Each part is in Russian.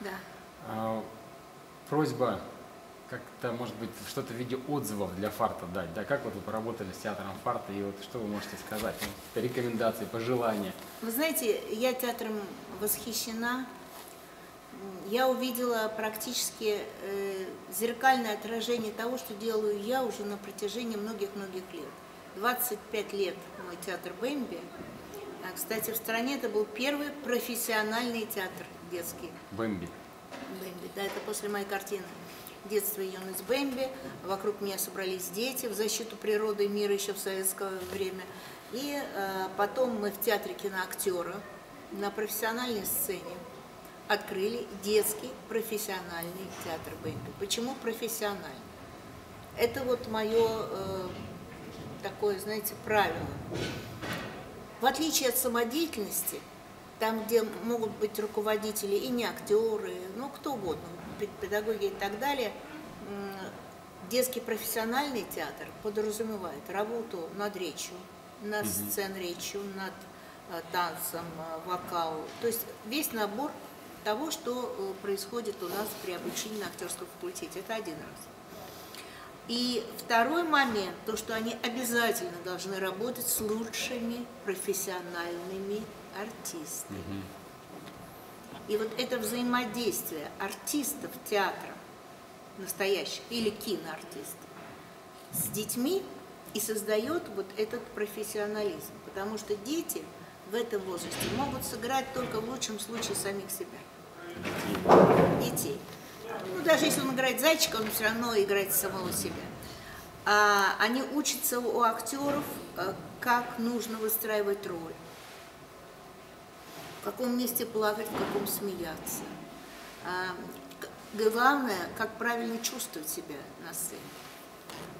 Да. А, Просьба как-то, может быть, что-то в виде отзывов для фарта дать. Да, как вот вы поработали с театром фарта и вот что вы можете сказать? Ну, Рекомендации, пожелания. Вы знаете, я театром восхищена. Я увидела практически э, зеркальное отражение того, что делаю я уже на протяжении многих-многих лет. 25 лет мой театр Бэмби. А, кстати, в стране это был первый профессиональный театр детский. Бэмби. Бэмби, да, это после моей картины «Детство и юность Бэмби». Вокруг меня собрались дети в защиту природы и мира еще в советское время. И э, потом мы в театре киноактера на профессиональной сцене открыли детский профессиональный театр Бэмби. Почему профессиональный? Это вот мое э, такое, знаете, правило. В отличие от самодеятельности, там, где могут быть руководители и не актеры, ну кто угодно, пе- педагоги и так далее, детский профессиональный театр подразумевает работу над речью, над сцен речью, над э, танцем, э, вокалом. То есть весь набор того, что э, происходит у нас при обучении на актерском факультете. Это один раз. И второй момент, то, что они обязательно должны работать с лучшими профессиональными артистами. И вот это взаимодействие артистов театра, настоящих, или киноартистов, с детьми и создает вот этот профессионализм. Потому что дети в этом возрасте могут сыграть только в лучшем случае самих себя. Даже если он играет зайчика, он все равно играет самого себя. А они учатся у актеров, э, как нужно выстраивать роль, в каком месте плакать, в каком смеяться. А, Главное, как правильно чувствовать себя на сцене.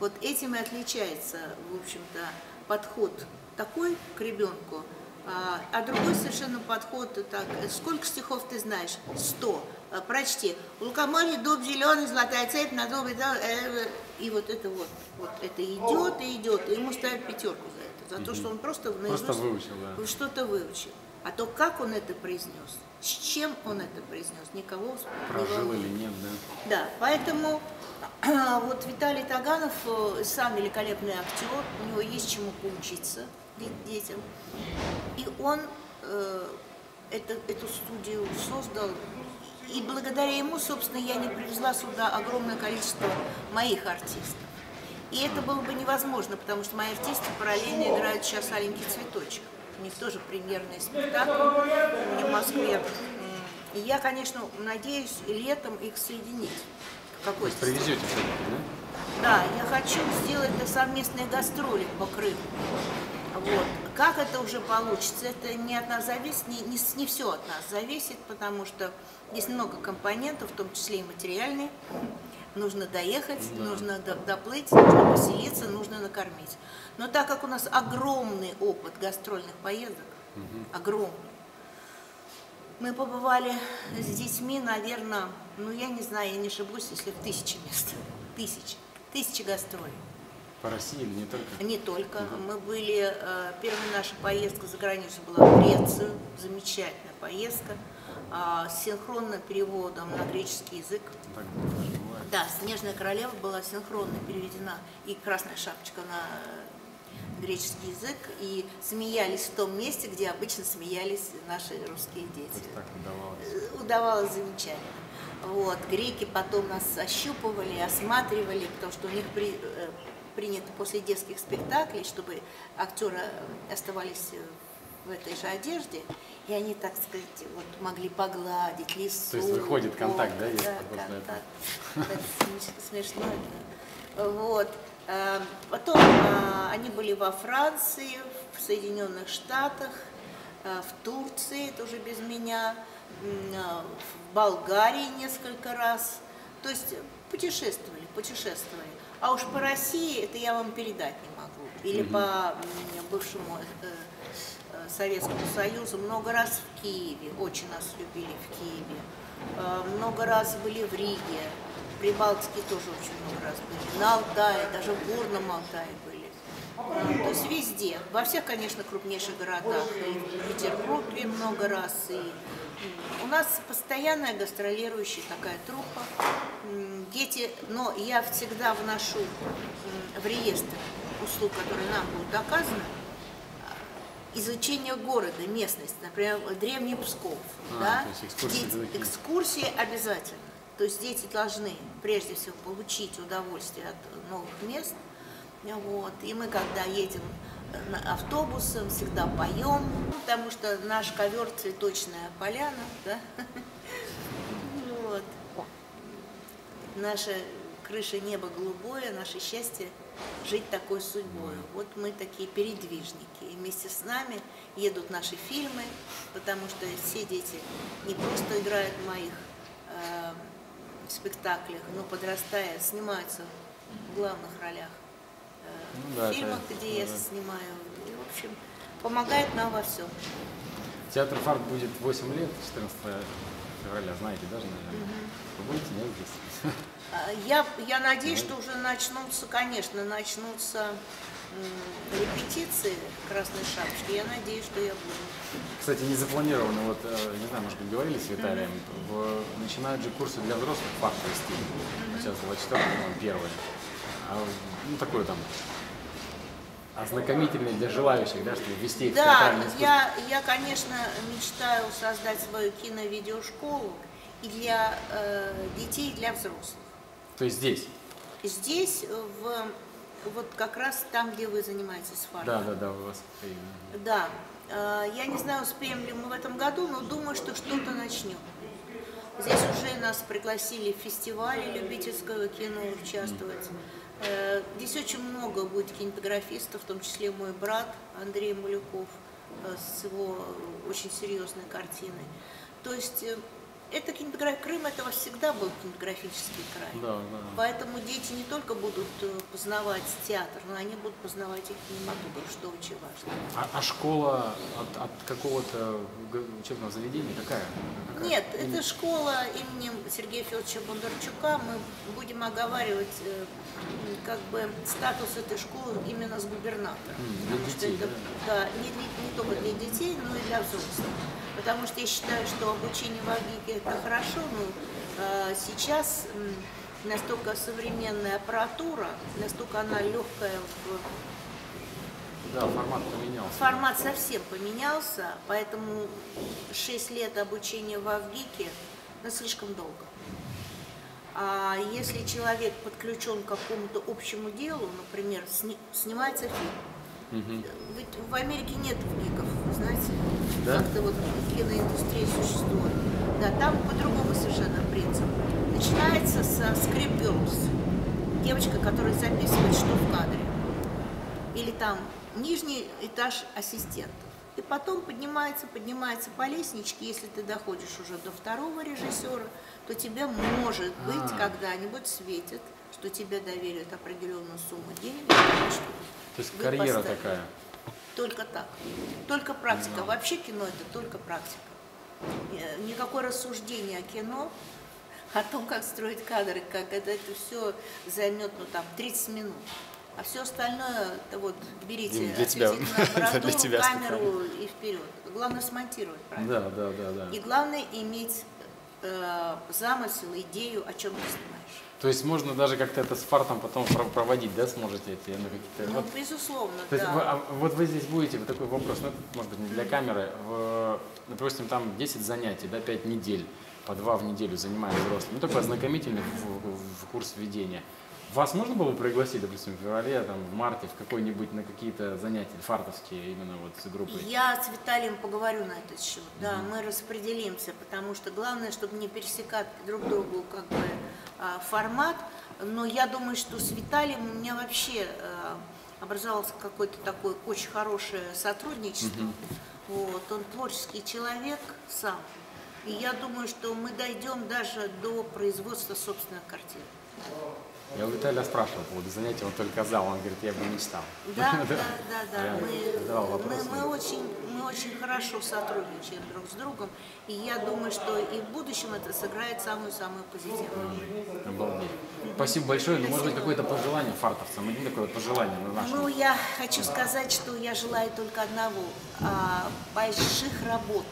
Вот этим и отличается, в общем-то, подход такой к ребенку, а, а другой совершенно подход так. Сколько стихов ты знаешь? Сто. А, Прочти. Лукоморье, дуб зеленый, золотая цепь, на дубе, да, э, и вот это вот, вот это идет и идет, и ему ставят пятерку за это, за то, что он просто Просто выучил, да. что-то выучил. А то, как он это произнес, с чем он это произнес, никого Прожил или нет, да. Да, поэтому вот Виталий Таганов э, сам великолепный актер, у него есть чему поучиться детям. И он э, это, эту студию создал. И благодаря ему, собственно, я не привезла сюда огромное количество моих артистов. И это было бы невозможно, потому что мои артисты параллельно играют сейчас «Аленький цветочек». У них тоже премьерный спектакль в Москве. И я, конечно, надеюсь летом их соединить. степени. Привезете все-таки, Да, я хочу сделать совместные гастроли по Крыму. Вот. Как это уже получится, это не от нас зависит, не, не, не все от нас зависит, потому что есть много компонентов, в том числе и материальные. Нужно доехать, нужно до- доплыть, нужно поселиться, нужно накормить. Но так как у нас огромный опыт гастрольных поездок, огромный, мы побывали с детьми, наверное, ну я не знаю, я не ошибусь, если в тысячи мест. Тысячи. Тысячи гастролей. По России или не только? Не только. Мы были, э, первая наша поездка за границу была в Грецию, замечательная поездка, а, с синхронным переводом на греческий язык. Так. Да, «Снежная королева» была синхронно переведена, и «Красная шапочка» на греческий язык, и смеялись в том месте, где обычно смеялись наши русские дети. Вот так удавалось. Э, удавалось замечательно. Вот. Греки потом нас ощупывали, осматривали, потому что у них при- э, принято после детских спектаклей, чтобы актеры оставались э, в этой же одежде, и они, так сказать, вот могли погладить лицо. То есть выходит контакт, да, есть Да, контакт. Это смешно. это. Вот. Э, Потом э, они были во Франции, в Соединенных Штатах, э, в Турции, тоже без меня, э, в Болгарии несколько раз. То есть путешествовали, путешествовали. А уж по России это я вам передать не могу. Или по м, бывшему э, э, Советскому Союзу. Много раз в Киеве, очень нас любили в Киеве. Э, Много раз были в Риге. В Прибалтике тоже очень много раз были. На Алтае, даже в Горном Алтае были. То есть везде, во всех, конечно, крупнейших городах, и в Петербурге много раз, и у нас постоянная гастролирующая такая труппа. Дети, но я всегда вношу в реестр услуг, которые нам будут оказаны, изучение города, местность, например, древний Псков. А, да? экскурсии Дети- экскурсии обязательно. То есть дети должны прежде всего получить удовольствие от новых мест. Вот. И мы, когда едем э, автобусом, всегда поем, потому что наш ковер цветочная поляна, да? Наша крыша небо голубое, наше счастье жить такой судьбой. Вот мы такие передвижники. И вместе с нами едут наши фильмы, потому что все дети не просто играют в моих э, спектаклях, но подрастая, снимаются в главных ролях э, Ну да, в фильмах, это- где я да. снимаю. И, в общем, помогает нам во всем. Театр «Фарт» будет 8 лет, 14 февраля, знаете даже, наверное. Вы будете, нет, здесь? А, Я, я надеюсь, что уже начнутся, конечно, начнутся репетиции «Красной шапочки». Я надеюсь, что я буду. Кстати, не запланировано, вот, э, не знаю, может быть, говорили с Виталием, в- начинают же курсы для взрослых фарт вести. Сейчас 24 по-моему, первый. А, ну, такой там ознакомительный для желающих, да, чтобы ввести их в Да, театральное искусство. я, я, конечно, мечтаю создать свою киновидеошколу и для э, детей, и для взрослых. То есть здесь? Здесь, в, вот как раз там, где вы занимаетесь фармом. Да, да, да, у вас. Да. Э, Я не знаю, успеем ли мы в этом году, но думаю, что что-то начнем. Здесь уже нас пригласили в фестивале любительского кино участвовать. Здесь очень много будет кинематографистов, в том числе мой брат Андрей Малюков э, с его очень серьезной картиной. То есть э, это кинематография, Крым это всегда был кинематографический край. Да, да. Поэтому дети не только будут э, познавать театр, но они будут познавать и кинематограф, что очень важно. А, а школа от, от какого-то учебного заведения какая? Какая? Нет, это школа именем Сергея Федоровича Бондарчука. Мы будем оговаривать э, как бы статус этой школы именно с губернатором. Для Потому что детей, это да, не, для- только для детей, но и для взрослых. Потому что я считаю, что обучение в это хорошо, но э, сейчас настолько современная аппаратура, настолько она легкая в Да, формат поменялся. Формат совсем поменялся, поэтому 6 лет обучения в Авгике ну, слишком долго. А если человек подключен к какому-то общему делу, например, сни- снимается фильм, Ведь в Америке нет ВГИКов, вы знаете, Да? как-то вот киноиндустрия существует. Да, там по-другому совершенно принцип. Начинается со girls, девочка, которая записывает, что в кадре. Или там нижний этаж ассистентов. И потом поднимается, поднимается по лестничке, если ты доходишь уже до второго режиссера, то тебе, может быть, А. когда-нибудь светит, что тебе доверят определенную сумму денег, То есть вы карьера поставили. такая. Только так. Только практика. Вообще кино это только практика. Э, Никакое рассуждение о кино, о том, как строить кадры, как это, это все займет, ну там, 30 минут. А все остальное, это вот берите Дим, для тебя. аппаратуру, Для тебя камеру и вперед. Главное смонтировать, правильно? Да, да, да, да. И главное иметь э, замысел, идею, о чем ты снимаешь. То есть можно даже как-то это с фартом потом про- проводить, да, сможете эти, ну, какие-то... Ну, вот безусловно, То есть да. вы- а вот вы здесь будете, вот такой вопрос, ну, может быть, не для камеры, в, допустим, там 10 занятий, да, 5 недель, по 2 в неделю занимаем взрослые, ну, такой ознакомительный в, в- в курс введения. Вас можно было бы пригласить, допустим, в феврале, там, в марте, в какой-нибудь, на какие-то занятия фартовские, именно вот с группой? Я с Виталием поговорю на этот счет. Да, мы распределимся, потому что главное, чтобы не пересекать друг другу как бы а, формат. Но я думаю, что с Виталием у меня вообще а, образовалось какое-то такое очень хорошее сотрудничество. Вот, он творческий человек сам. И я думаю, что мы дойдем даже до производства собственных картин. Я у Виталия спрашивал по поводу занятий, он только за, он говорит, я бы не стал. Да, да, да, да. Мы, мы, мы очень, мы очень хорошо сотрудничаем друг с другом, и я думаю, что и в будущем это сыграет самую-самую позитивную роль. Обалдеть. Спасибо большое. Ну, может быть, какое-то пожелание фартовцам? Один такое пожелание на нашем. Ну, я хочу сказать, что я желаю только одного а, больших работ.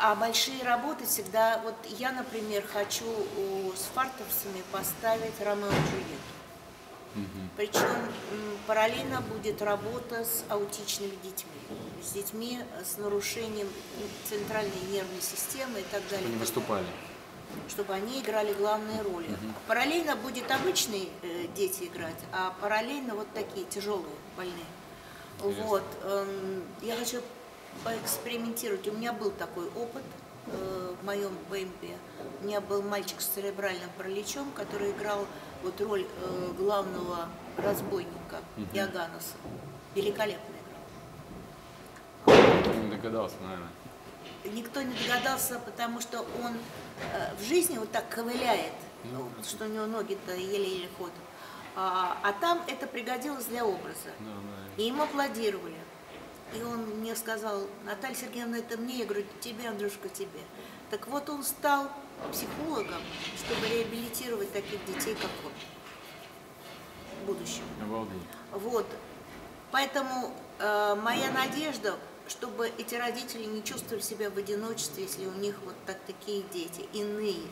А большие работы всегда, вот я, например, хочу с фартовцами поставить Ромео и Джульетту. Причем параллельно будет работа с аутичными детьми, с детьми с нарушением м, центральной нервной системы и так далее. Они выступали. чтобы они играли главные роли. Параллельно будет обычные э, дети играть, а параллельно вот такие тяжелые, больные. Интересно. Вот. эм, я хочу поэкспериментировать. У меня был такой опыт э, в моем БМП. У меня был мальчик с церебральным параличом, который играл вот роль э, главного разбойника Иоганнеса. Великолепно играл. Никто не догадался, наверное. Никто не догадался, потому что он э, в жизни вот так ковыляет, Ну, что у него ноги-то еле-еле ходят. А, а там это пригодилось для образа. Да, да. И ему аплодировали. И он мне сказал, Наталья Сергеевна, это мне, я говорю, тебе, Андрюшка, тебе. Так вот он стал психологом, чтобы реабилитировать таких детей, как он, в будущем. Обалдеть. Вот. Поэтому э, моя надежда, чтобы эти родители не чувствовали себя в одиночестве, если у них вот так такие дети, иные,